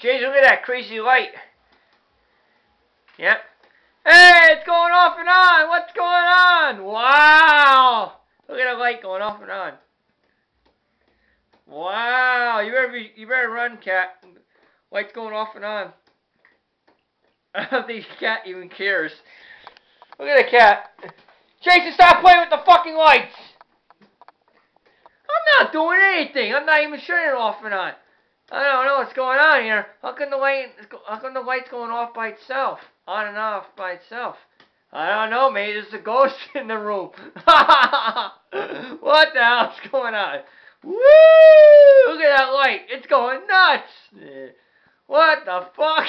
James, look at that crazy light. Yep. Hey, it's going off and on. What's going on? Wow. Look at the light going off and on. Wow. You better be, you better run, cat. Light's going off and on. I don't think the cat even cares. Look at the cat. Jason, stop playing with the fucking lights. I'm not doing anything. I'm not even shutting it off and on. I don't know what's going on here. How come the light? How come the light's going off by itself, on and off by itself? I don't know. Maybe there's a ghost in the room. what the hell's going on? Woo! Look at that light. It's going nuts. What the fuck?